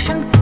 fashion